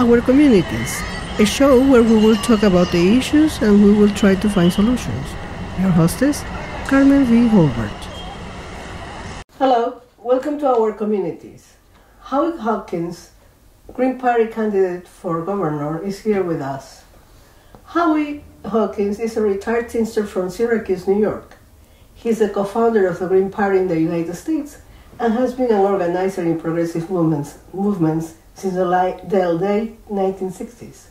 Our Communities, a show where we will talk about the issues and we will try to find solutions. Your hostess, Carmen V. Hulbert. Hello, welcome to Our Communities. Howie Hawkins, Green Party candidate for governor, is here with us. Howie Hawkins is a retired teamster from Syracuse, New York. He is a co-founder of the Green Party in the United States and has been an organizer in progressive movements, movements since the late 1960s.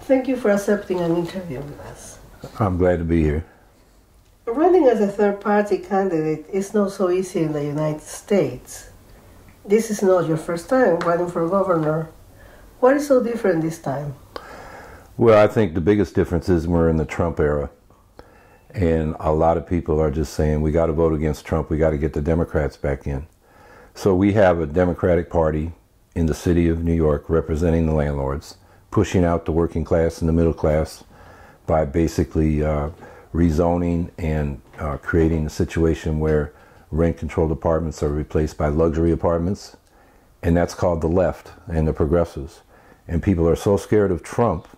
Thank you for accepting an interview with us. I'm glad to be here. Running as a third party candidate is not so easy in the United States. This is not your first time running for governor. What is so different this time? Well, I think the biggest difference is we're in the Trump era. And a lot of people are just saying, we got to vote against Trump. We got to get the Democrats back in. So we have a Democratic Party in the city of New York representing the landlords, pushing out the working class and the middle class by basically uh, rezoning and uh, creating a situation where rent controlled apartments are replaced by luxury apartments. And that's called the left and the progressives. And people are so scared of Trump,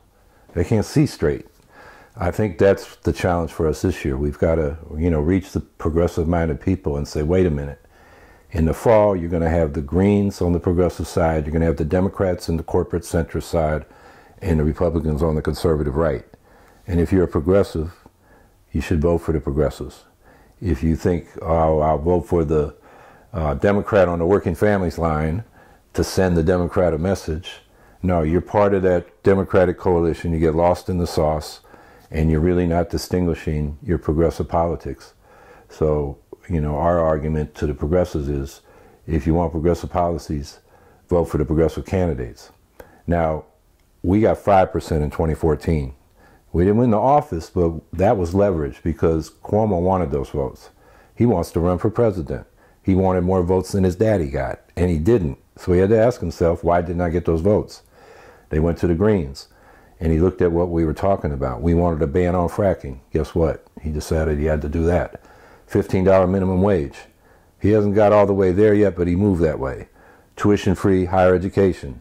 they can't see straight. I think that's the challenge for us this year. We've got to, you know, reach the progressive-minded people and say, wait a minute. In the fall, you're going to have the Greens on the progressive side, you're going to have the Democrats in the corporate centrist side, and the Republicans on the conservative right. And if you're a progressive, you should vote for the progressives. If you think, oh, I'll vote for the uh, Democrat on the working families line to send the Democrat a message, no, you're part of that Democratic coalition. You get lost in the sauce and you're really not distinguishing your progressive politics. So, you know, our argument to the progressives is if you want progressive policies, vote for the progressive candidates. Now, we got 5% in 2014. We didn't win the office, but that was leverage because Cuomo wanted those votes. He wants to run for president. He wanted more votes than his daddy got, and he didn't. So he had to ask himself, why didn't I get those votes? They went to the Greens and he looked at what we were talking about. We wanted a ban on fracking. Guess what? He decided he had to do that. $15 minimum wage. He hasn't got all the way there yet, but he moved that way. Tuition free higher education.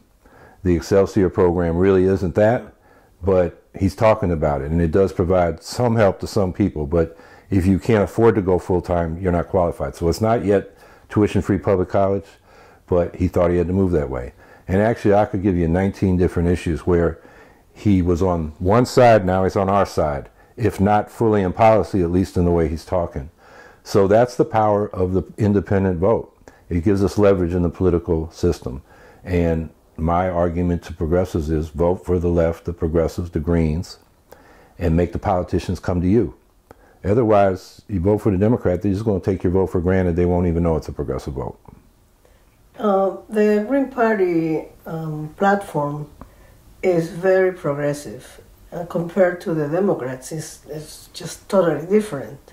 The Excelsior program really isn't that, but he's talking about it, and it does provide some help to some people. But if you can't afford to go full time, you're not qualified. So it's not yet tuition free public college, but he thought he had to move that way. And actually, I could give you 19 different issues where he was on one side, now he's on our side. If not fully in policy, at least in the way he's talking. So that's the power of the independent vote. It gives us leverage in the political system. And my argument to progressives is vote for the left, the progressives, the Greens, and make the politicians come to you. Otherwise, you vote for the Democrat, they're just going to take your vote for granted. They won't even know it's a progressive vote. Uh, the Green Party um, platform is very progressive. Uh, compared to the Democrats, it's, it's just totally different.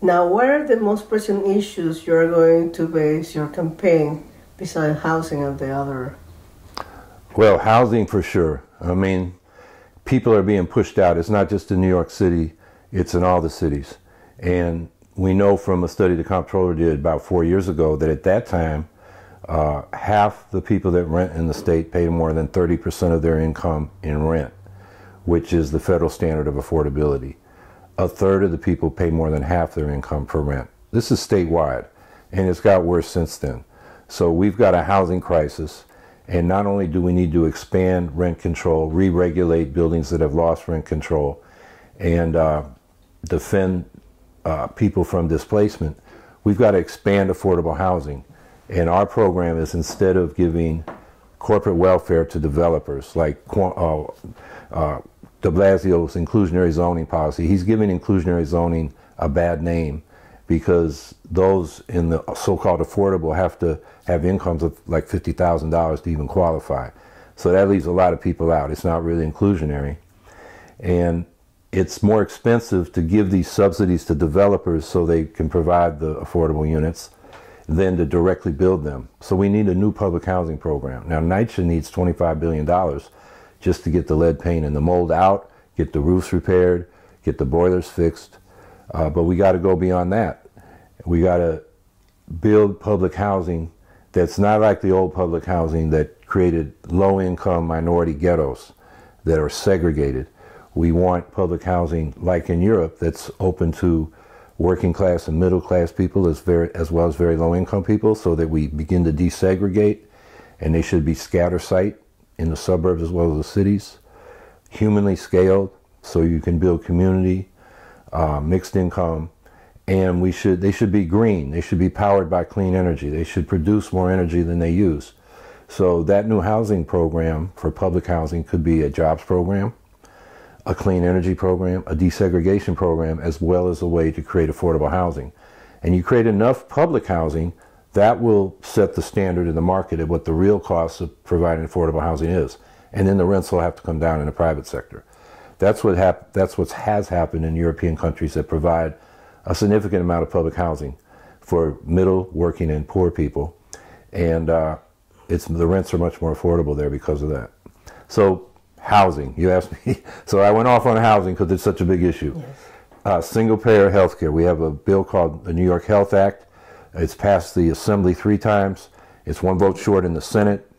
Now, what are the most pressing issues you're going to base your campaign besides housing and the other? Well, housing for sure. I mean, people are being pushed out. It's not just in New York City, it's in all the cities. And we know from a study the comptroller did about four years ago that at that time, uh, half the people that rent in the state pay more than 30% of their income in rent, which is the federal standard of affordability. A third of the people pay more than half their income for rent. This is statewide, and it's got worse since then. So we've got a housing crisis, and not only do we need to expand rent control, re-regulate buildings that have lost rent control, and uh, defend uh, people from displacement, we've got to expand affordable housing. And our program is instead of giving corporate welfare to developers like uh, uh, de Blasio's inclusionary zoning policy, he's giving inclusionary zoning a bad name because those in the so-called affordable have to have incomes of like $50,000 to even qualify. So that leaves a lot of people out. It's not really inclusionary. And it's more expensive to give these subsidies to developers so they can provide the affordable units than to directly build them. So we need a new public housing program. Now NYCHA needs $25 billion just to get the lead paint and the mold out, get the roofs repaired, get the boilers fixed. Uh, but we got to go beyond that. We got to build public housing that's not like the old public housing that created low income minority ghettos that are segregated. We want public housing like in Europe that's open to working class and middle class people as, very, as well as very low income people so that we begin to desegregate and they should be scatter site in the suburbs as well as the cities, humanly scaled so you can build community, uh, mixed income, and we should they should be green. They should be powered by clean energy. They should produce more energy than they use. So that new housing program for public housing could be a jobs program, a clean energy program, a desegregation program, as well as a way to create affordable housing. And you create enough public housing, that will set the standard in the market of what the real cost of providing affordable housing is. And then the rents will have to come down in the private sector. That's what hap- that's what has happened in European countries that provide a significant amount of public housing for middle, working, and poor people. And uh, it's the rents are much more affordable there because of that. So housing, you asked me. So I went off on housing because it's such a big issue. Yes. Uh, single payer health care. We have a bill called the New York Health Act. It's passed the Assembly three times. It's one vote short in the Senate.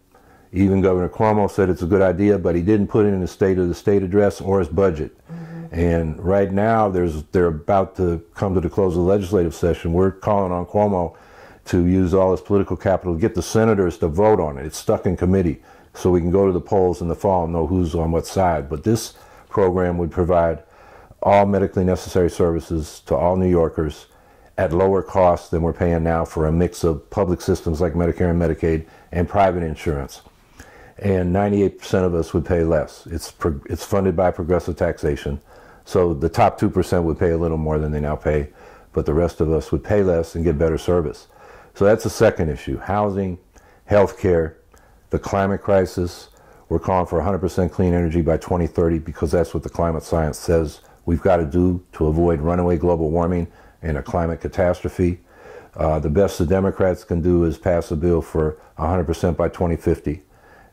Even Governor Cuomo said it's a good idea, but he didn't put it in the State of the State address or his budget. Mm-hmm. And right now, there's they're about to come to the close of the legislative session. We're calling on Cuomo to use all his political capital to get the senators to vote on it. It's stuck in committee, so we can go to the polls in the fall and know who's on what side. But this program would provide all medically necessary services to all New Yorkers at lower costs than we're paying now for a mix of public systems like Medicare and Medicaid and private insurance. And 98% of us would pay less. It's, it's funded by progressive taxation. So the top 2% would pay a little more than they now pay, but the rest of us would pay less and get better service. So that's the second issue housing, healthcare, the climate crisis. We're calling for 100% clean energy by 2030 because that's what the climate science says we've got to do to avoid runaway global warming and a climate catastrophe. Uh, the best the Democrats can do is pass a bill for 100% by 2050.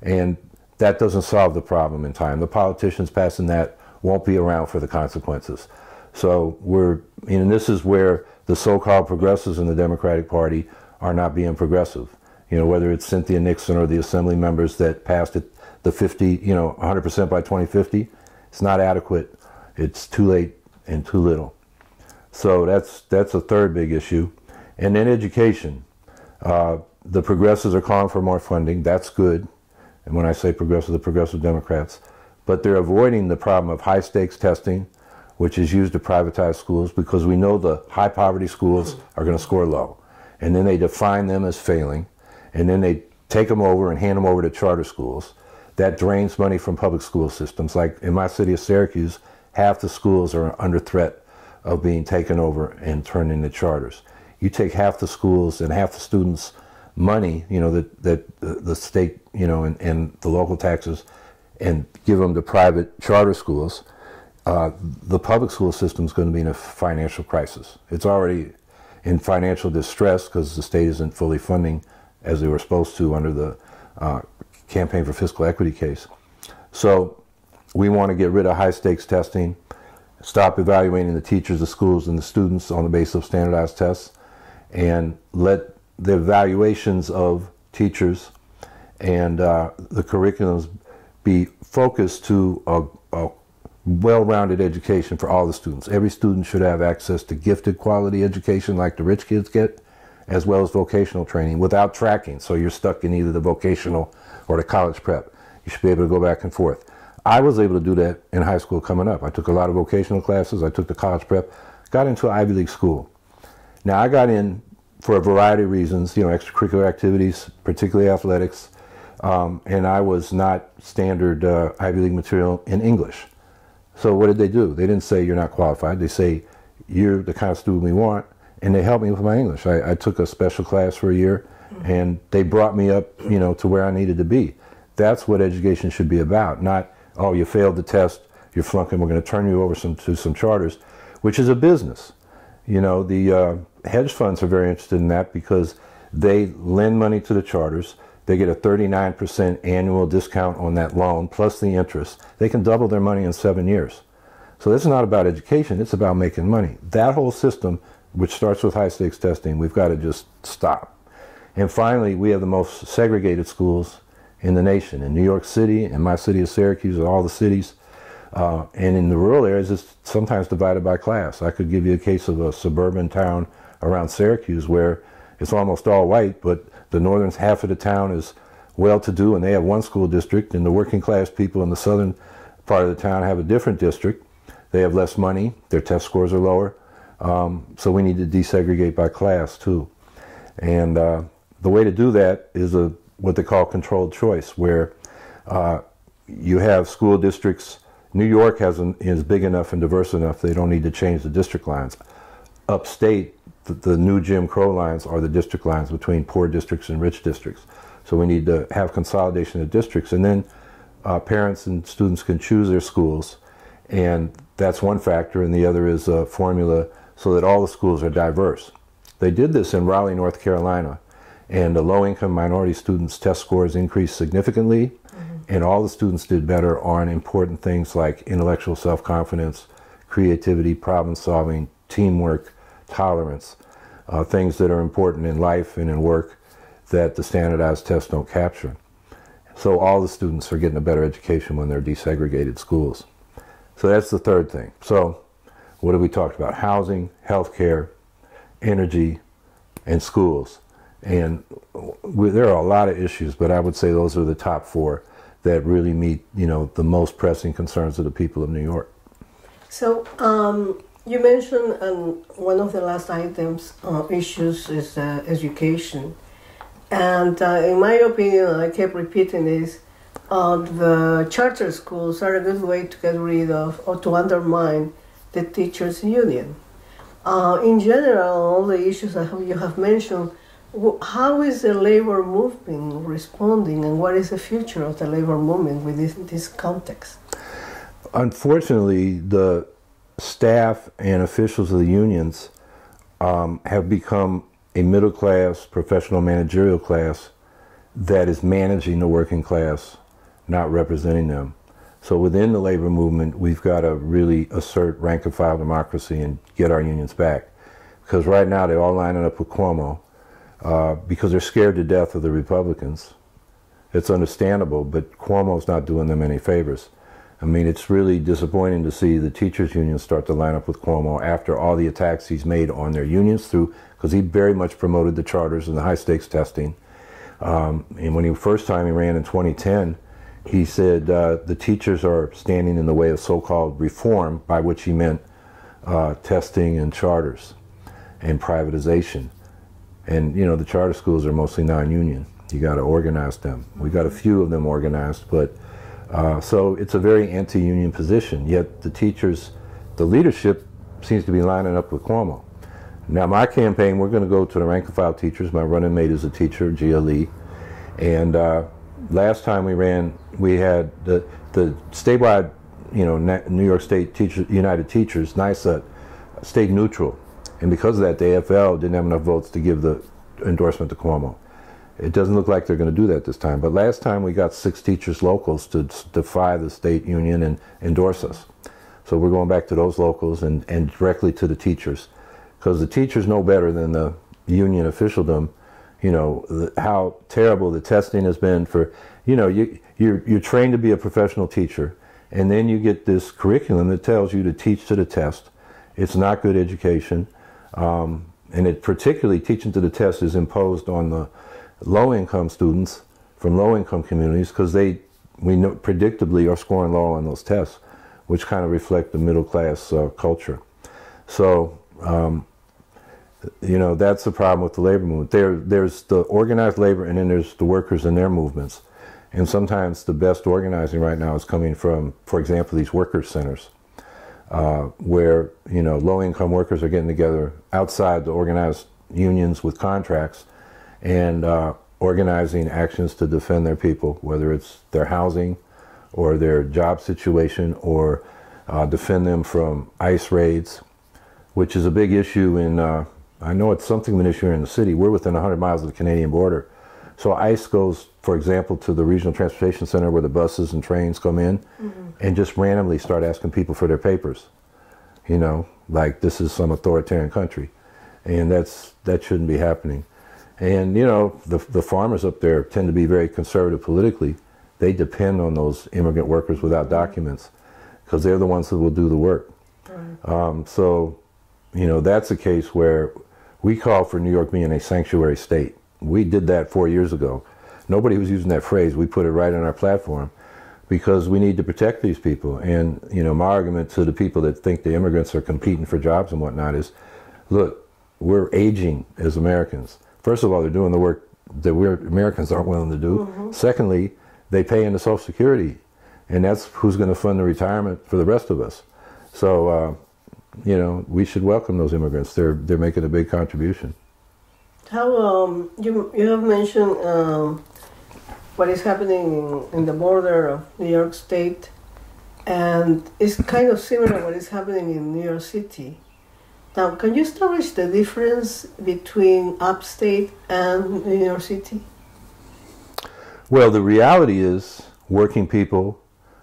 And that doesn't solve the problem in time. The politicians passing that won't be around for the consequences. So we're, and this is where the so-called progressives in the Democratic Party are not being progressive. You know, whether it's Cynthia Nixon or the assembly members that passed it, the 50, you know, 100% by 2050, it's not adequate. It's too late and too little. So that's that's a third big issue. And then education. Uh, the progressives are calling for more funding. That's good. And when I say progressive, the progressive Democrats. But they're avoiding the problem of high stakes testing, which is used to privatize schools because we know the high poverty schools are going to score low and then they define them as failing, and then they take them over and hand them over to charter schools. That drains money from public school systems. Like in my city of Syracuse, half the schools are under threat of being taken over and turned into charters. You take half the schools and half the students' money, you know, that, that the state, you know, and, and the local taxes, and give them to private charter schools, uh, the public school system is going to be in a financial crisis. It's already in financial distress because the state isn't fully funding as they were supposed to under the uh, campaign for fiscal equity case. So we want to get rid of high stakes testing, stop evaluating the teachers, the schools, and the students on the basis of standardized tests, and let the evaluations of teachers and uh, the curriculums be focused to a, a well-rounded education for all the students. Every student should have access to gifted quality education like the rich kids get, as well as vocational training without tracking. So you're stuck in either the vocational or the college prep. You should be able to go back and forth. I was able to do that in high school coming up. I took a lot of vocational classes. I took the college prep, got into Ivy League school. Now I got in for a variety of reasons, you know, extracurricular activities, particularly athletics, um, and I was not standard uh, Ivy League material in English. So what did they do? They didn't say you're not qualified. They say you're the kind of student we want, and they helped me with my English. I, I took a special class for a year, and they brought me up, you know, to where I needed to be. That's what education should be about. Not oh, you failed the test, you're flunking. We're going to turn you over some, to some charters, which is a business. You know, the uh, hedge funds are very interested in that because they lend money to the charters they get a 39% annual discount on that loan plus the interest. They can double their money in seven years. So this is not about education, it's about making money. That whole system, which starts with high stakes testing, we've got to just stop. And finally, we have the most segregated schools in the nation. In New York City, in my city of Syracuse, and all the cities, uh, and in the rural areas, it's sometimes divided by class. I could give you a case of a suburban town around Syracuse where it's almost all white, but the northern half of the town is well-to-do, and they have one school district, and the working class people in the southern part of the town have a different district. They have less money, their test scores are lower, um, so we need to desegregate by class too. And uh, the way to do that is a what they call controlled choice, where uh, you have school districts. New York has an, is big enough and diverse enough they don't need to change the district lines. Upstate, the, the new Jim Crow lines are the district lines between poor districts and rich districts. So we need to have consolidation of districts, and then uh, parents and students can choose their schools, and that's one factor. And the other is a formula so that all the schools are diverse. They did this in Raleigh, North Carolina, and the low-income minority students' test scores increased significantly, mm-hmm. and all the students did better on important things like intellectual self-confidence, creativity, problem-solving, teamwork, tolerance, uh, things that are important in life and in work that the standardized tests don't capture. So all the students are getting a better education when they're desegregated schools. So that's the third thing. So what have we talked about? Housing, healthcare, energy, and schools. And we, there are a lot of issues, but I would say those are the top four that really meet, you know, the most pressing concerns of the people of New York. So um, you mentioned um, one of the last items uh, issues is uh, education. And uh, in my opinion, I kept repeating this, uh, the charter schools are a good way to get rid of or to undermine the teachers' union. Uh, in general, all the issues that you have mentioned, how is the labor movement responding and what is the future of the labor movement within this, context? Unfortunately, the staff and officials of the unions um, have become a middle class professional managerial class that is managing the working class, not representing them. So within the labor movement, we've got to really assert rank and file democracy and get our unions back. Because right now they're all lining up with Cuomo uh, because they're scared to death of the Republicans. It's understandable, but Cuomo's not doing them any favors. I mean, it's really disappointing to see the teachers' unions start to line up with Cuomo after all the attacks he's made on their unions through, because he very much promoted the charters and the high stakes testing. Um, and when he first time he ran in 2010, he said uh, the teachers are standing in the way of so-called reform, by which he meant uh, testing and charters and privatization. And you know, the charter schools are mostly non-union. You got to organize them. We got a few of them organized, but uh, so it's a very anti-union position, yet the teachers, the leadership seems to be lining up with Cuomo. Now my campaign, we're going to go to the rank and file teachers. My running mate is a teacher, Jia Lee. And uh, last time we ran, we had the, the statewide, you know, New York State Teachers, United Teachers, NYSUT, stayed neutral. And because of that, the AFL didn't have enough votes to give the endorsement to Cuomo. It doesn't look like they're going to do that this time. But last time we got six teachers locals to defy the state union and endorse us. So we're going back to those locals and, and directly to the teachers. Because the teachers know better than the union officialdom, you know, the, how terrible the testing has been for, you know, you, you're, you're trained to be a professional teacher. And then you get this curriculum that tells you to teach to the test. It's not good education. Um, and it particularly teaching to the test is imposed on the low-income students from low-income communities because they, we know, predictably are scoring low on those tests, which kind of reflect the middle-class uh, culture. So, um, you know, that's the problem with the labor movement. There, there's the organized labor and then there's the workers and their movements. And sometimes the best organizing right now is coming from, for example, these workers' centers, uh, where, you know, low-income workers are getting together outside the organized unions with contracts and uh, organizing actions to defend their people, whether it's their housing or their job situation or uh, defend them from ICE raids, which is a big issue in, uh, I know it's something of an issue in the city. We're within 100 miles of the Canadian border. So ICE goes, for example, to the regional transportation center where the buses and trains come in mm -hmm. and just randomly start asking people for their papers. You know, like this is some authoritarian country. And that's that shouldn't be happening. And you know, the the farmers up there tend to be very conservative politically. They depend on those immigrant workers without documents because they're the ones that will do the work. Um, so, you know, that's a case where we call for New York being a sanctuary state. We did that four years ago. Nobody was using that phrase. We put it right on our platform because we need to protect these people. And, you know, my argument to the people that think the immigrants are competing for jobs and whatnot is, look, we're aging as Americans. First of all, they're doing the work that we Americans aren't willing to do. Mm-hmm. Secondly, they pay into Social Security, and that's who's going to fund the retirement for the rest of us. So, uh, you know, we should welcome those immigrants. They're they're making a big contribution. How um, you you have mentioned um, what is happening in, the border of New York State, and it's kind of similar what is happening in New York City. Now, can you establish the difference between upstate and New York City? Well, the reality is working people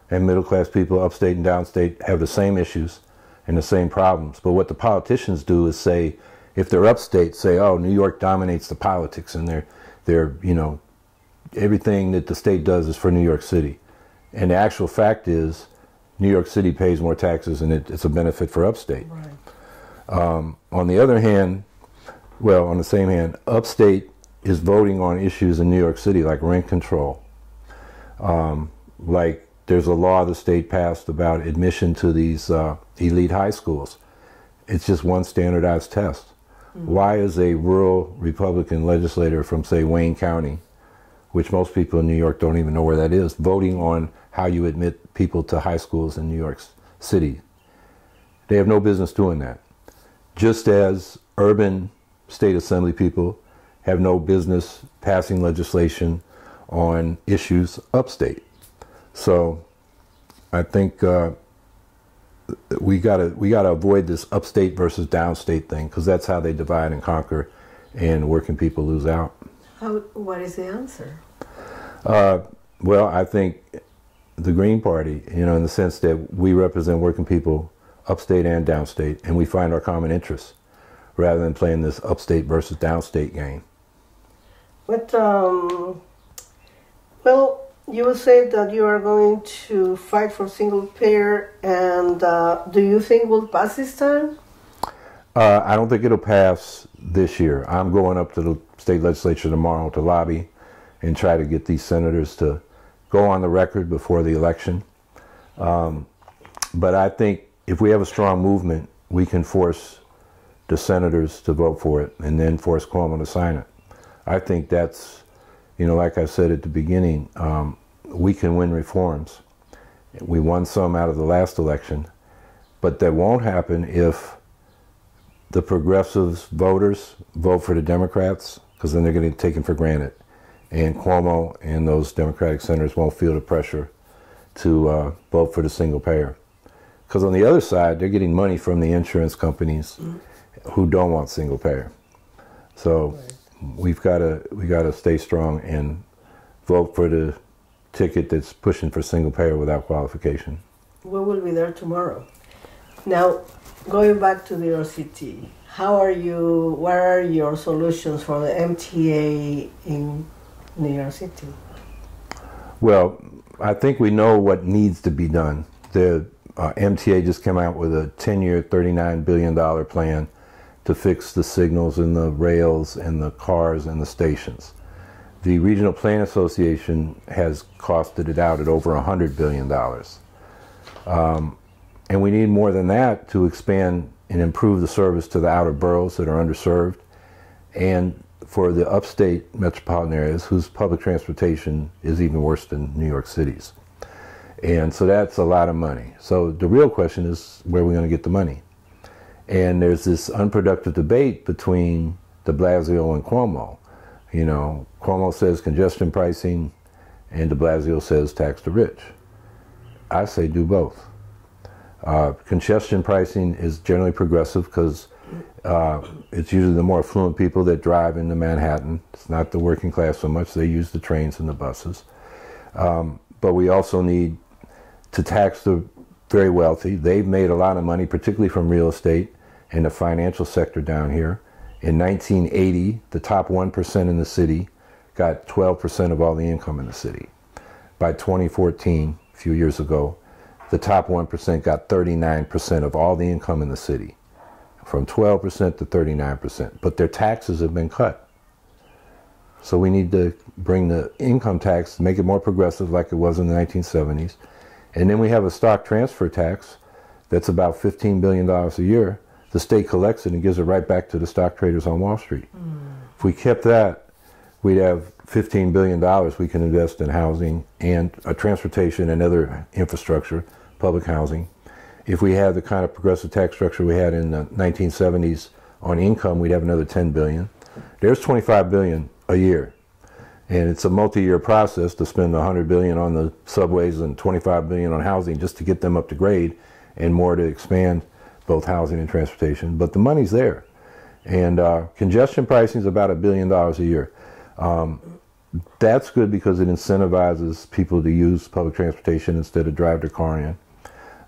and middle class people, upstate and downstate, have the same issues and the same problems. But what the politicians do is say, if they're upstate, say, oh, New York dominates the politics and they're, they're, you know, everything that the state does is for New York City. And the actual fact is, New York City pays more taxes and it, it's a benefit for upstate. Right. Um, on the other hand, well, on the same hand, upstate is voting on issues in New York City like rent control, um, like there's a law the state passed about admission to these uh, elite high schools. It's just one standardized test. Mm-hmm. Why is a rural Republican legislator from, say, Wayne County, which most people in New York don't even know where that is, voting on how you admit people to high schools in New York City? They have no business doing that. Just as urban state assembly people have no business passing legislation on issues upstate. So I think uh, we gotta we gotta avoid this upstate versus downstate thing because that's how they divide and conquer, and working people lose out. How, what is the answer? Uh, well, I think the Green Party, you know, in the sense that we represent working people upstate and downstate, and we find our common interests rather than playing this upstate versus downstate game. But um, well, you will say that you are going to fight for single payer, and uh, do you think will pass this time? Uh, I don't think it'll pass this year. I'm going up to the state legislature tomorrow to lobby and try to get these senators to go on the record before the election. Um, but I think if we have a strong movement, we can force the senators to vote for it and then force Cuomo to sign it. I think that's you know, like I said at the beginning, um, we can win reforms. We won some out of the last election, but that won't happen if the progressives voters vote for the Democrats, because then they're going to be taken for granted. And Cuomo and those Democratic senators won't feel the pressure to uh, vote for the single payer. Because on the other side, they're getting money from the insurance companies mm-hmm. who don't want single payer. So. Right we've got to we got to stay strong and vote for the ticket that's pushing for single payer without qualification. We will be there tomorrow. Now, going back to the RCT, how are you? What are your solutions for the MTA in New York City? Well, I think we know what needs to be done. The uh, MTA just came out with a 10-year, $39 billion plan to fix the signals in the rails and the cars and the stations. The Regional Plan Association has costed it out at over $100 billion. Um, and we need more than that to expand and improve the service to the outer boroughs that are underserved and for the upstate metropolitan areas whose public transportation is even worse than New York City's. And so that's a lot of money. So the real question is where are we going to get the money? And there's this unproductive debate between de Blasio and Cuomo. You know, Cuomo says congestion pricing, and de Blasio says tax the rich. I say do both. Uh, congestion pricing is generally progressive because uh, it's usually the more affluent people that drive into Manhattan. It's not the working class so much. They use the trains and the buses. Um, but we also need to tax the very wealthy. They've made a lot of money, particularly from real estate and the financial sector down here. In 1980, the top 1% in the city got 12% of all the income in the city. By 2014, a few years ago, the top 1% got 39% of all the income in the city, from 12% to 39%. But their taxes have been cut. So we need to bring the income tax, make it more progressive like it was in the 1970s. And then we have a stock transfer tax that's about $15 billion a year. The state collects it and gives it right back to the stock traders on Wall Street. Mm. If we kept that, we'd have $15 billion we can invest in housing and uh, transportation and other infrastructure, public housing. If we had the kind of progressive tax structure we had in the 1970s on income, we'd have another 10 billion. There's 25 billion a year. And it's a multi-year process to spend 100 billion on the subways and 25 billion on housing just to get them up to grade and more to expand both housing and transportation. But the money's there. And uh, congestion pricing is about a billion dollars a year. Um, that's good because it incentivizes people to use public transportation instead of drive their car in,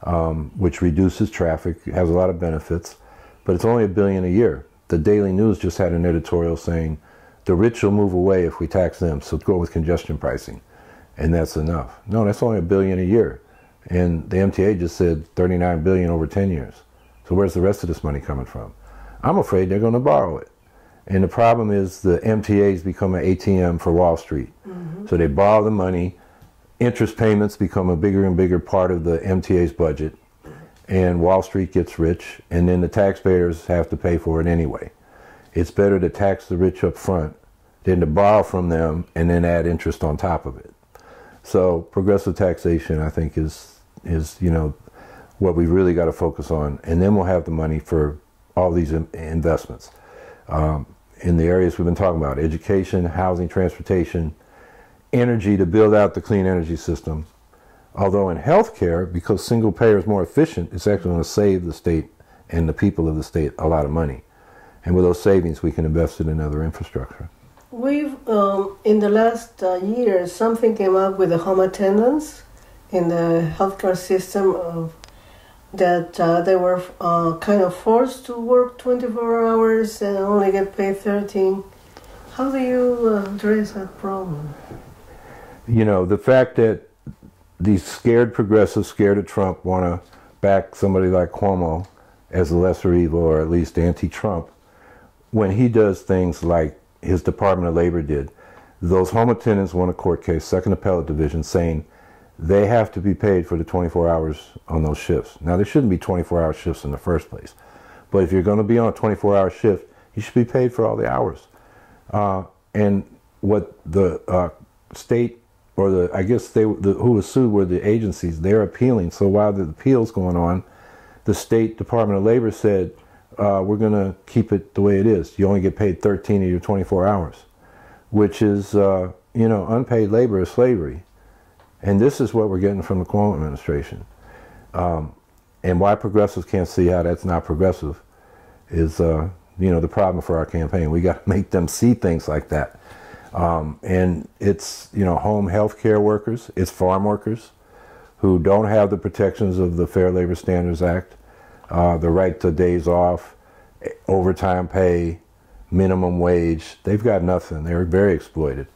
um, which reduces traffic, has a lot of benefits, but it's only a billion a year. The Daily News just had an editorial saying the rich will move away if we tax them, so go with congestion pricing, and that's enough. No, that's only a billion a year, and the MTA just said 39 billion over 10 years. So where's the rest of this money coming from? I'm afraid they're going to borrow it. And the problem is the MTA has become an ATM for Wall Street. Mm-hmm. So they borrow the money, interest payments become a bigger and bigger part of the MTA's budget, and Wall Street gets rich, and then the taxpayers have to pay for it anyway. It's better to tax the rich up front than to borrow from them and then add interest on top of it. So progressive taxation, I think, is is you know what we've really got to focus on, and then we'll have the money for all these investments. Um, in the areas we've been talking about education, housing, transportation, energy to build out the clean energy system. Although in healthcare, because single payer is more efficient, it's actually going to save the state and the people of the state a lot of money. And with those savings, we can invest it in other infrastructure. We've, um, in the last uh, year, something came up with the home attendants in the healthcare system of that uh, they were uh, kind of forced to work 24 hours and only get paid 13. How do you uh, address that problem? You know, the fact that these scared progressives, scared of Trump, want to back somebody like Cuomo as a lesser evil or at least anti Trump, when he does things like his Department of Labor did, those home attendants won a court case, Second Appellate Division, saying they have to be paid for the 24 hours on those shifts. Now, there shouldn't be 24 hour shifts in the first place. But if you're going to be on a 24 hour shift, you should be paid for all the hours. Uh, and what the uh, state or the, I guess they, the, who was sued were the agencies, they're appealing. So while the appeal's going on, the State Department of Labor said, uh, we're going to keep it the way it is. You only get paid 13 of your 24 hours, which is, uh, you know, unpaid labor is slavery. And this is what we're getting from the Cuomo administration. Um, and why progressives can't see how that's not progressive is, uh, you know, the problem for our campaign. We got to make them see things like that. Um, and it's, you know, home health care workers, it's farm workers who don't have the protections of the Fair Labor Standards Act, uh, the right to days off, overtime pay, minimum wage. They've got nothing. They're very exploited.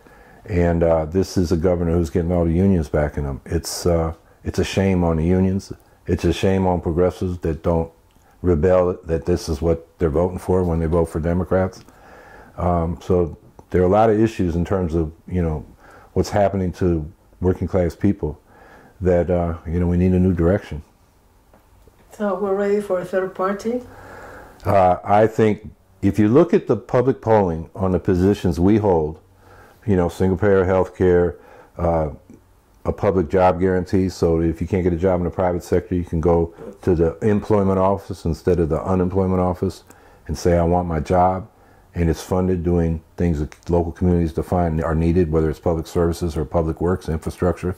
And uh, this is a governor who's getting all the unions backing him. It's uh, it's a shame on the unions. It's a shame on progressives that don't rebel that this is what they're voting for when they vote for Democrats. Um, so there are a lot of issues in terms of you know what's happening to working class people that uh, you know we need a new direction. So we're ready for a third party. Uh, I think if you look at the public polling on the positions we hold you know, single payer health care, uh, a public job guarantee. So if you can't get a job in the private sector, you can go to the employment office instead of the unemployment office and say, I want my job. And it's funded doing things that local communities define are needed, whether it's public services or public works infrastructure.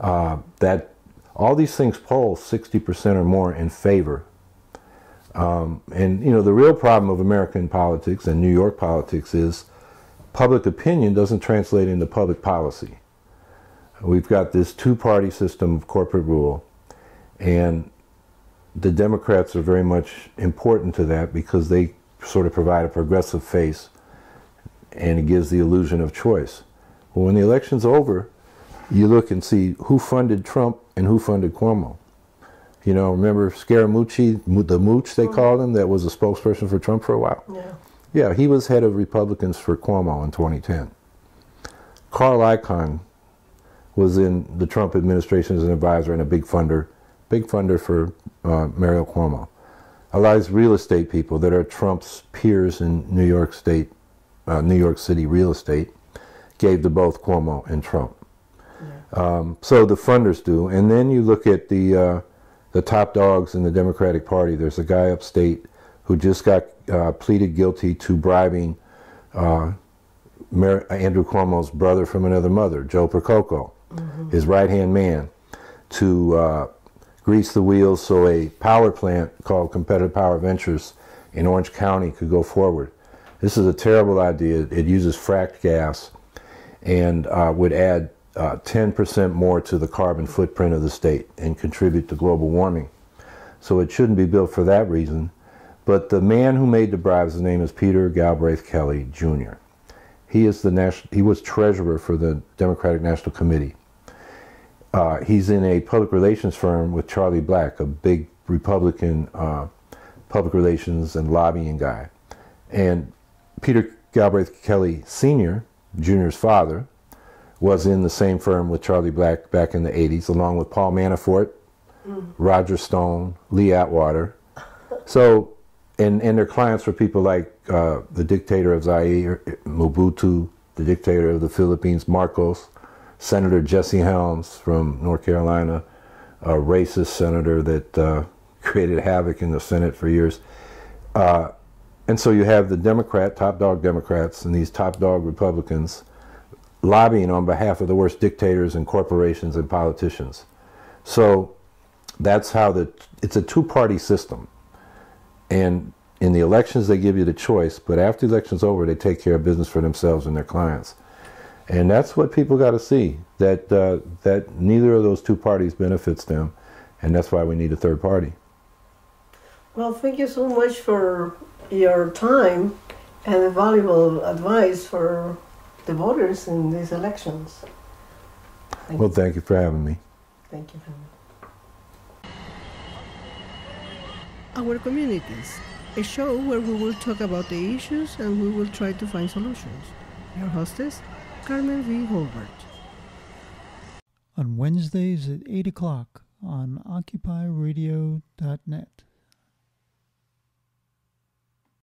Uh, that all these things poll 60% or more in favor. Um, and you know the real problem of American politics and New York politics is public opinion doesn't translate into public policy. We've got this two party system of corporate rule, and the Democrats are very much important to that because they sort of provide a progressive face and it gives the illusion of choice. Well, when the election's over, you look and see who funded Trump and who funded Cuomo. You know, remember Scaramucci, the mooch they called him, that was a spokesperson for Trump for a while? Yeah. Yeah, he was head of Republicans for Cuomo in 2010. Carl Icahn was in the Trump administration as an advisor and a big funder, big funder for uh, Mario Cuomo. A lot of these real estate people that are Trump's peers in New York State, uh, New York City real estate, gave to both Cuomo and Trump. Um, so the funders do, and then you look at the uh, the top dogs in the Democratic Party. There's a guy upstate who just got uh, pleaded guilty to bribing uh, Andrew Cuomo's brother from another mother, Joe Percoco, mm-hmm. his right hand man, to uh, grease the wheels so a power plant called Competitive Power Ventures in Orange County could go forward. This is a terrible idea. It uses fracked gas and uh, would add 10% uh, more to the carbon footprint of the state and contribute to global warming. So it shouldn't be built for that reason. But the man who made the bribes, his name is Peter Galbraith Kelly Jr. He is the national, he was treasurer for the Democratic National Committee. Uh, he's in a public relations firm with Charlie Black, a big Republican uh, public relations and lobbying guy. And Peter Galbraith Kelly Sr., Jr.'s father, was in the same firm with Charlie Black back in the 80s, along with Paul Manafort, mm. Roger Stone, Lee Atwater. So, and, and their clients were people like uh, the dictator of Zaire, Mobutu, the dictator of the Philippines, Marcos, Senator Jesse Helms from North Carolina, a racist senator that uh, created havoc in the Senate for years. Uh, and so you have the Democrat, top dog Democrats, and these top dog Republicans lobbying on behalf of the worst dictators and corporations and politicians. So that's how the it's a two-party system. And in the elections they give you the choice, but after the election's over they take care of business for themselves and their clients. And that's what people got to see that uh, that neither of those two parties benefits them, and that's why we need a third party. Well, thank you so much for your time and valuable advice for the voters in these elections. Thank well, you. thank you for having me. Thank you. Our communities, a show where we will talk about the issues and we will try to find solutions. Your hostess, Carmen V. Hulbert. On Wednesdays at 8 o'clock on OccupyRadio.net.